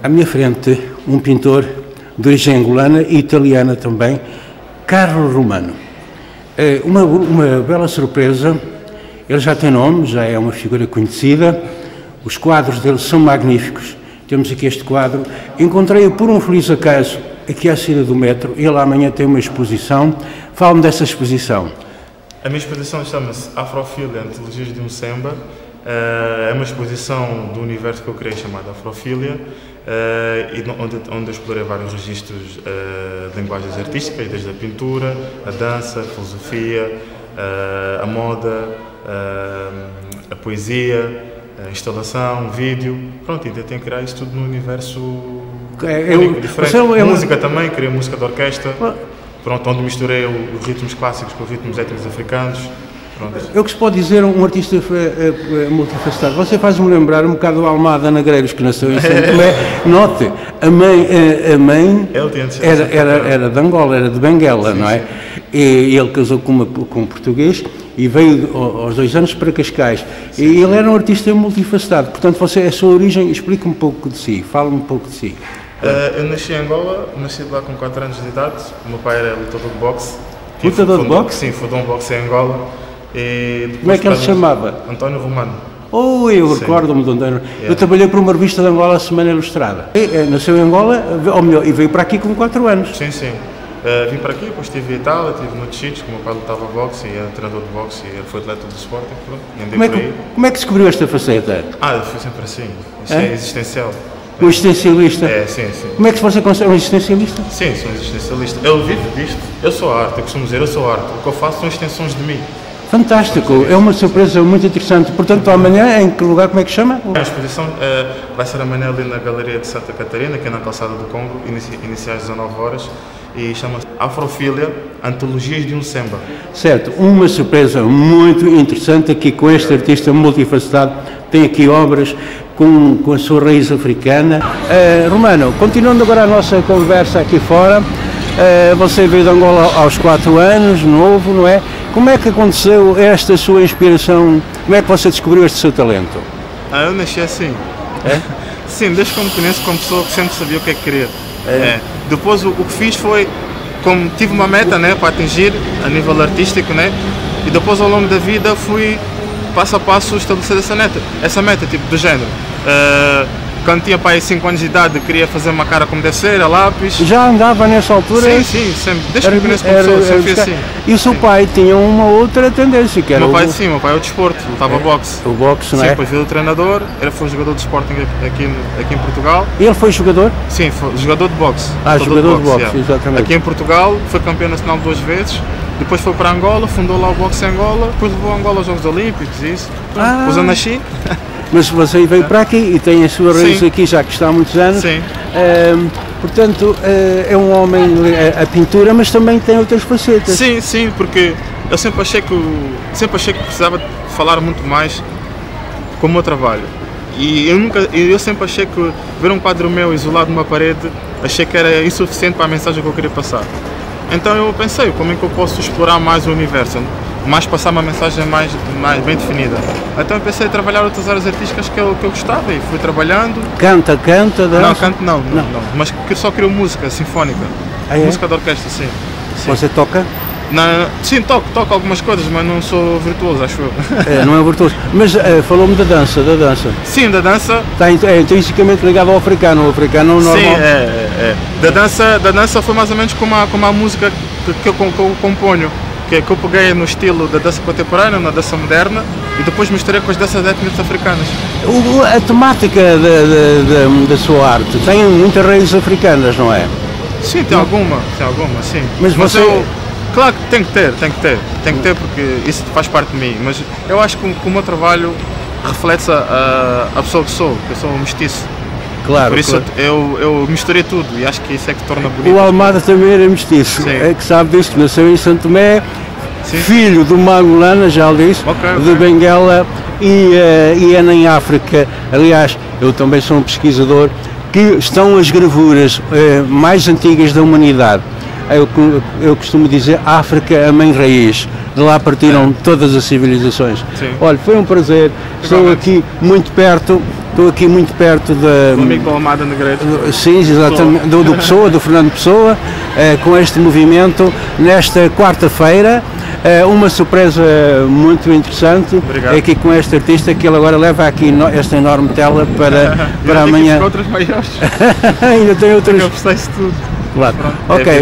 À minha frente, um pintor de origem angolana e italiana também, Carlo Romano. É uma, uma bela surpresa, ele já tem nome, já é uma figura conhecida, os quadros dele são magníficos. Temos aqui este quadro. Encontrei-o por um feliz acaso aqui à saída do metro. Ele amanhã tem uma exposição. Fala-me dessa exposição. A minha exposição chama-se Afrofilia, Antologias de um Samba. Eh, é uma exposição do universo que eu criei chamada Afrofilia, eh, onde, onde eu explorei vários registros eh, de linguagens artísticas, desde a pintura, a dança, a filosofia, a moda, a poesia, a instalação, vídeo. Pronto, ainda tenho que criar isso tudo no universo é, eu, único, diferente. É música também, criei música de orquestra. Pronto, onde misturei os ritmos clássicos com os ritmos étnicos africanos. É o que se pode dizer um artista é, é, multifacetado. Você faz-me lembrar um bocado o Almada Negreiros, que nasceu em São Tomé. Note, a mãe, a, mãe era, era, era de Angola, era de Benguela, não é? E ele casou com, uma, com um português e veio aos dois anos para Cascais. E ele era um artista multifacetado. Portanto, você, a sua origem, explica um pouco de si, fala um pouco de si. Uh, eu nasci em Angola, nasci lá com 4 anos de idade. O meu pai era lutador de boxe. Lutador de boxe? Sim, fundou um boxe em Angola. E Como é que ele se chamava? António Romano. Oh, eu recordo-me de António. Yeah. Eu trabalhei para uma revista de Angola, Semana Ilustrada. E, eh, nasceu em Angola, ou melhor, e veio para aqui com 4 anos. Sim, sim. Uh, vim para aqui, depois estive em Itália, estive no sítios, que o meu pai lutava boxe e era treinador de boxe e foi atleta do Sporting, pronto, como é, que, como é que descobriu esta faceta? Ah, foi sempre assim, isso é, é existencial. Um existencialista? É, sim, sim. Como é que você consegue um existencialista? Sim, sou um existencialista. Eu vivo disto, eu sou arte, eu costumo dizer, eu sou arte. O que eu faço são extensões de mim. Fantástico, é uma surpresa muito interessante. Portanto, amanhã, em que lugar, como é que chama? A exposição uh, vai ser amanhã ali na Galeria de Santa Catarina, que é na Calçada do Congo, inici iniciais 19 horas e chama-se Afrofilia, Antologias de um Samba. Certo, uma surpresa muito interessante aqui com este artista multifacetado, tem aqui obras com, com a sua raiz africana. Uh, Romano, continuando agora a nossa conversa aqui fora, uh, você veio de Angola aos 4 anos, novo, não é? Como é que aconteceu esta sua inspiração? Como é que você descobriu este seu talento? Ah, eu nasci assim. É? Sim, desde que me conheço como pessoa que sempre sabia o que é que queria. É. é. Depois o, o, que fiz foi, como tive uma meta né, para atingir a nível artístico, né, e depois ao longo da vida fui passo a passo estabelecer essa meta, essa meta tipo do género. Uh, quando tinha pai 5 anos de idade, queria fazer uma cara como deve ser, a lápis. Já andava nessa altura? Sim, sim, sempre. Desde que conheço como pessoa, sempre fui assim. E o seu pai tinha uma outra tendência, que era meu pai, o... sim, meu pai é o desporto, lutava é, boxe. O boxe, não sim, é? depois veio o treinador, ele foi jogador de Sporting aqui, aqui em Portugal. E ele foi jogador? Sim, foi jogador de boxe. Ah, jogador de boxe, de boxe exatamente. Aqui em Portugal, foi campeão nacional duas vezes. Depois foi para Angola, fundou lá o boxe em Angola, depois levou a Angola aos Jogos Olímpicos, isso. Ah. Eu nasci. Mas você veio para aqui e tem a sua raiz aqui já que está há muitos anos. Sim. Um, portanto, uh, é um homem a, a, pintura, mas também tem outras facetas. Sim, sim, porque eu sempre achei que sempre achei que precisava falar muito mais com o meu trabalho. E eu nunca, eu sempre achei que ver um quadro meu isolado numa parede, achei que era insuficiente para a mensagem que eu queria passar. Então eu pensei, como é que eu posso explorar mais o universo? Mais passar uma mensagem mais, mais bem definida. Então eu pensei em trabalhar outras áreas artísticas que eu, que eu gostava e fui trabalhando. Canta, canta, dança? Não, canto não, não, não. mas que só criou música sinfónica. Ah, é? Música de orquestra, sim. sim. Você toca? Não, sim, toco, toco algumas coisas, mas não sou virtuoso, acho eu. É, não é virtuoso. Mas é, falou-me da dança, da dança. Sim, da dança. Está é intrinsecamente ligado ao africano, o africano normal. Sim, é, é, é. Da dança, da dança foi mais ou menos como a, como a música que, que, eu, que eu componho que, que eu peguei no estilo da dança contemporânea, na dança moderna, e depois misturei com as danças étnicas africanas. O, a temática da, sua arte tem muitas raízes africanas, não é? Sim, tem não? alguma, tem alguma, sim. Mas, mas você... eu, claro que tem que ter, tem que ter, tem que ter porque isso faz parte de mim, mas eu acho que, que o meu trabalho reflete a, a, a pessoa que sou, que eu sou um mestiço. Claro. Por isso claro. Eu, eu misturei tudo e acho que isso é que torna bonito. O Almada também era mestiço, Sim. é que sabe disso, nasceu em Santo Tomé, Sim. filho de uma angolana, já disse, okay, okay. de Benguela e, uh, e é em África. Aliás, eu também sou um pesquisador que estão as gravuras uh, mais antigas da humanidade. Eu, eu costumo dizer África a mãe raiz. De lá partiram é. todas as civilizações. Sim. Olha, foi um prazer. Estou aqui muito perto estou aqui muito perto da. Do amigo do Almada Negreiros. Sim, exatamente, do, do Pessoa, do Fernando Pessoa, uh, com este movimento nesta quarta-feira. Uh, uma surpresa muito interessante Obrigado. aqui com este artista que ele agora leva aqui no, esta enorme tela para, para amanhã. outras maiores. Ainda tem outras. Eu tudo. Claro. Ok.